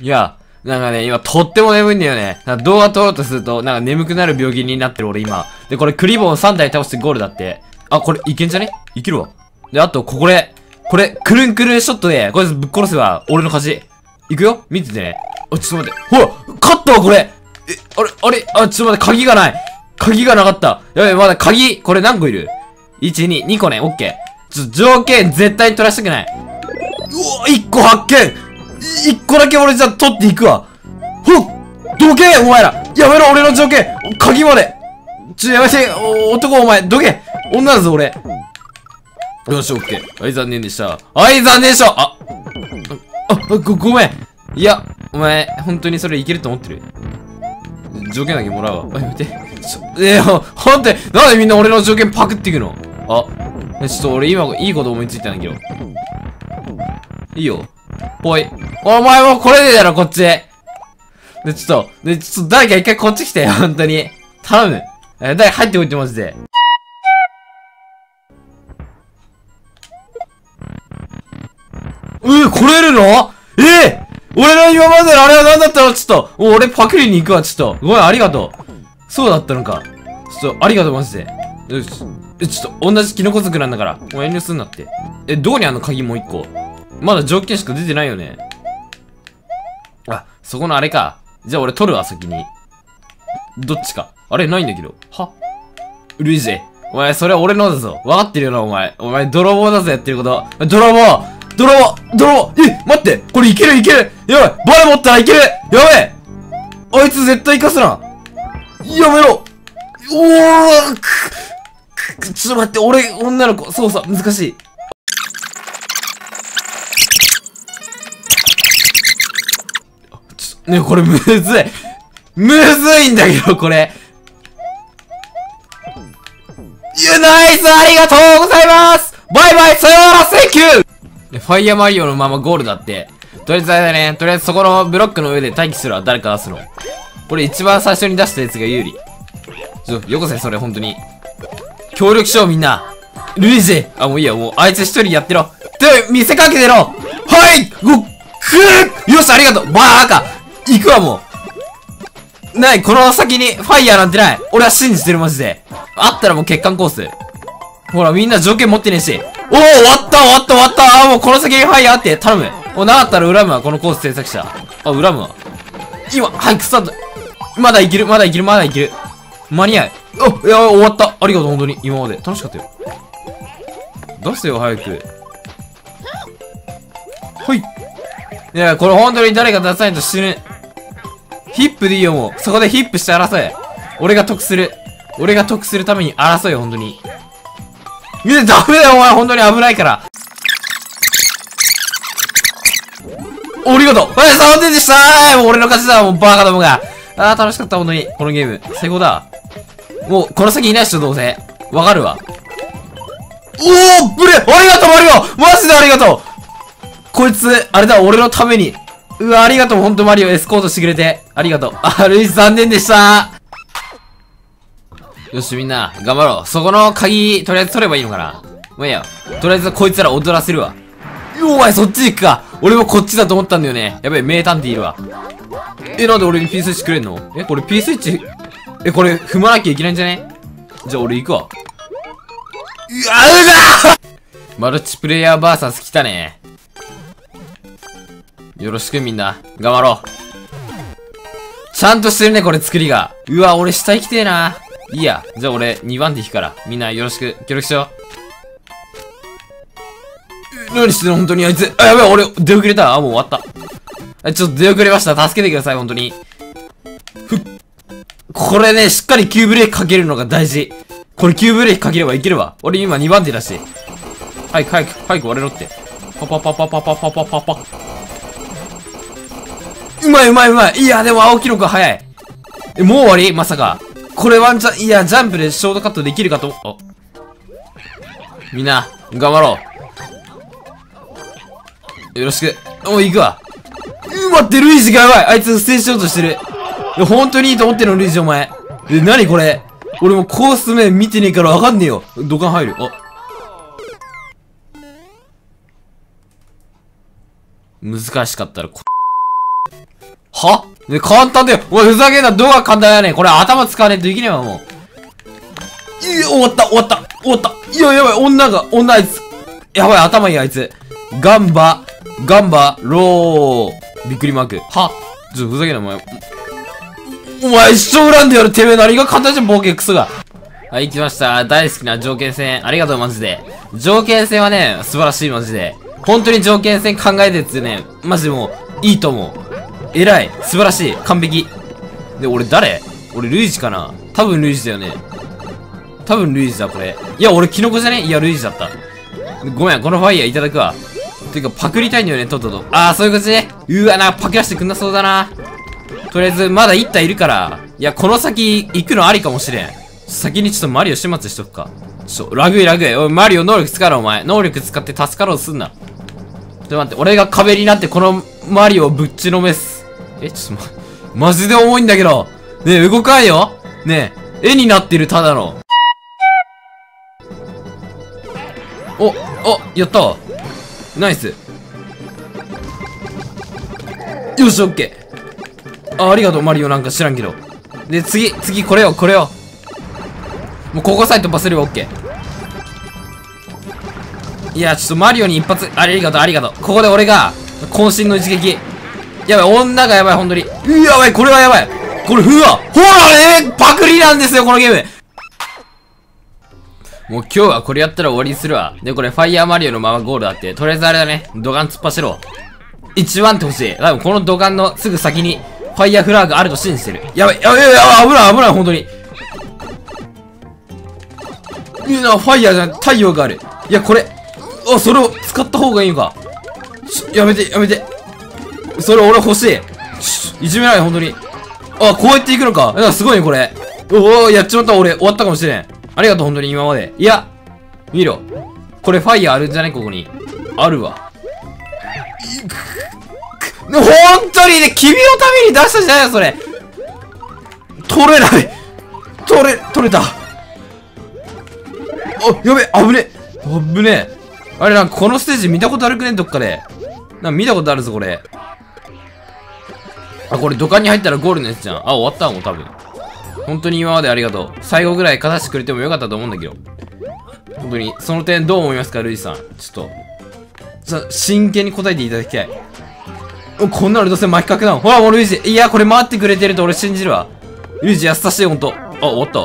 いや、なんかね、今とっても眠いんだよね。動画撮ろうとすると、なんか眠くなる病気になってる俺今。で、これクリボン3体倒してゴールだって。あ、これいけんじゃね？いけるわ。で、あと、ここれ、これ、くるんくるんショットで、これぶっ殺せば、俺の勝ち。いくよ？見ててね。あ、ちょっと待って。ほら勝ったわ、これえ、あれ、あれ、あ、ちょっと待って、鍵がない。鍵がなかった。やべ、まだ鍵、これ何個いる ?1、2、2個ね、オッケー。ちょ、条件絶対取らしたくない。うわ、1個発見 !1 個だけ俺じゃ取っていくわ。ほっどけお前らやめろ俺の条件鍵までちょ、やめて男お前どけ女だぞ俺よし、オッケー。はい、残念でした。はい、残念でしたあ、あ、あご、ごめんいや、お前、本当にそれいけると思ってる？条件だけもらうわ。あ、やめて。ちょ、えー、ほんと、なんでみんな俺の条件パクっていくの？あ、えちょっと俺今いいこと思いついたんだけど。いいよ。ぽい。お前もこれでだろ、こっちで。で、ちょっと、で、ちょっと誰か一回こっち来てよ、本当に。頼む。え、誰入ってこいってマジで。えー、来れるの？えー、俺の今までのあれは何だったの？ちょっと、俺パクリに行くわ、ちょっと。ごめん、ありがとう。そうだったのか。ちょっと、ありがとう、マジで。よし。え、ちょっと、同じキノコ族なんだから。もう遠慮すんなって。え、どこにあの？鍵もう一個。まだ条件しか出てないよね。あ、そこのあれか。じゃあ俺取るわ、先に。どっちか。あれ、ないんだけど。は？ルイジ。お前、それは俺のだぞ。わかってるよな、お前。お前、泥棒だぞ、やってること。泥棒泥棒泥棒え、待ってこれいけるいけるやばいバレ持ったらいけるやべえあいつ絶対生かすなやめろおーくくちょっと待って、俺、女の子、操作、難しい。ね、これむずい。むずいんだけど、これ。いや、ナイスありがとうございますバイバイさよなら Thank you ファイヤーマリオのままゴールだって。とりあえずあれだね、とりあえずそこのブロックの上で待機するわ、誰か出すの。これ一番最初に出したやつが有利。ちょ、よこせ、それ、本当に。協力しよう、みんな。ルイージあ、もういいや、もう、あいつ一人やってろ。で、見せかけてろはいご、くーよし、ありがとうバーカ行くわ、もう。ない、この先に、ファイヤーなんてない。俺は信じてる、マジで。あったらもう欠陥コース。ほら、みんな条件持ってねえし。おお終わった終わった終わったあもうこの先にファイヤーあって、頼む。お、なかったら恨むわ、このコース制作者。あ、恨むわ。今、はい、スタート。まだいける、まだいける、まだいける。間に合う。お、いや、終わった。ありがとう、本当に。今まで。楽しかったよ。出せよ、早く。ほい。いや、これ本当に誰か出さないと死ぬ。ヒップでいいよ、もう。そこでヒップして争え。俺が得する。俺が得するために争え、本当に。いや、ダメだよ、お前、本当に危ないから。おありがとうはい、3点でしたーもう俺の勝ちだもうバカどもがあー、楽しかった、本当に。このゲーム。最高だ。もう、この先いないっしょ、どうせ。わかるわ。おおブレありがとう、マリオマジでありがとうこいつ、あれだ、俺のために。うわ、ありがとう、ほんとマリオ、エスコートしてくれて。ありがとう。あ、ルイス残念でしたよし、みんな、頑張ろう。そこの鍵、とりあえず取ればいいのかな。もういいや。とりあえずこいつら踊らせるわ。お前そっち行くか俺もこっちだと思ったんだよね。やべえ、名探偵いるわ。え、なんで俺にピースイッチくれんの？え、これピースイッチ、え、これ踏まなきゃいけないんじゃね？じゃあ俺行くわ。うわ、うわマルチプレイヤーバーサス来たね。よろしくみんな。頑張ろう。ちゃんとしてるね、これ作りが。うわ、俺下行きてえな。いいや。じゃあ俺2番手引くから。みんなよろしく、協力しよう。何してんの本当にあいつ。あ、やべえ、俺、出遅れた。あ、もう終わった。あちょっと出遅れました。助けてください、本当に。ふっ。これね、しっかり急ブレーキかけるのが大事。これ急ブレーキかければいけるわ。俺今2番手だし。早く早く、早く割れろって。パパパパパパパパパパ。うまいうまいうまい。いや、でも青記録は早い。え、もう終わり？まさか。これワンチャン、いや、ジャンプでショートカットできるかと、あ。みんな、頑張ろう。よろしく。もう行くわ。う待って、ルイージがやばいあいつ捨てしようとしてる。いや、本当にいいと思ってるの、ルイージお前。え、なにこれ？俺もコース面見てねえからわかんねえよ。土管入る。あ。難しかったらこ、は？ね、簡単だよ。おい、ふざけんな、どうが簡単やねん。これ頭使わねえといけねえわ、もう。いや、終わった、終わった、終わった。いや、やばい、女が、女あいつ。やばい、頭いい、あいつ。ガンバ、ガンバ、ロー。びっくりマーク。は？ちょっとふざけんな、お前。お前一生恨んでやる、てめえ何が簡単じゃん、ボケクソが。はい、来ました。大好きな条件戦。ありがとう、マジで。条件戦はね、素晴らしい、マジで。本当に条件戦考えてってね、マジでもう、いいと思う。偉い。素晴らしい。完璧。で、俺誰？俺ルイージかな？多分ルイージだよね。多分ルイージだ、これ。いや、俺キノコじゃね？いや、ルイージだった。ごめん、このファイヤーいただくわ。てか、パクりたいんだよね、とっとと。あー、そういう感じね。うわ、な、パクらしてくんなそうだな。とりあえず、まだ1体いるから。いや、この先、行くのありかもしれん。先にちょっとマリオ始末しとくか。ちょ、ラグいラグい。おい、マリオ能力使うな、お前。能力使って助かろうすんな。ちょっと待って、俺が壁になってこのマリオをぶっちのめす。え、ちょっとま、マジで重いんだけど。ねえ、動かんよねえ、絵になってる、ただの。お、お、やったわ。ナイス。よし、オッケー。あ、ありがとう、マリオなんか知らんけど。で、次、次、これよ、これよ。もうここさえ突破すればオッケー。いや、ちょっとマリオに一発、ありがとう、ありがとう。ここで俺が、渾身の一撃。やばい、女がやばい、本当に。うやばい、これはやばい。これ、うわほらねパクリなんですよ、このゲームもう今日はこれやったら終わりにするわ。で、これ、ファイヤーマリオのままゴールだって。とりあえずあれだね。ドガン突っ走ろう。一番ってほしい。多分このドガンのすぐ先に、ファイヤーフラグあると信じてる。やばい、やばい、やばい、危ない、危ない、本当に。いや、ファイヤーじゃん、太陽がある。いや、これ、あ、それを使った方がいいのか。ちやめて、やめて。それ俺欲しい。いじめない、本当に。あ、こうやっていくのか。かすごいね、これ。おお、やっちまった、俺。終わったかもしれん。ありがとう、本当に今まで。いや、見ろ。これファイヤーあるんじゃねここに。あるわ。本当にね、君のために出したじゃないよ、それ。取れない。取れ、取れた。あ、やべ、危ねえ。危ねえ。あれ、なんかこのステージ見たことあるくね？どっかで。なんか見たことあるぞ、これ。あ、これ土管に入ったらゴールのやつじゃん。あ、終わった、もう多分。本当に今までありがとう。最後ぐらい勝たせてくれてもよかったと思うんだけど。本当に、その点どう思いますか、ルイさん。ちょっと。さ、真剣に答えていただきたい。こんなのどうせ巻き角だもん。ほら、もうルイジ。いや、これ回ってくれてると俺信じるわ。ルイジ、優してよ、ほんと。あ、終わった。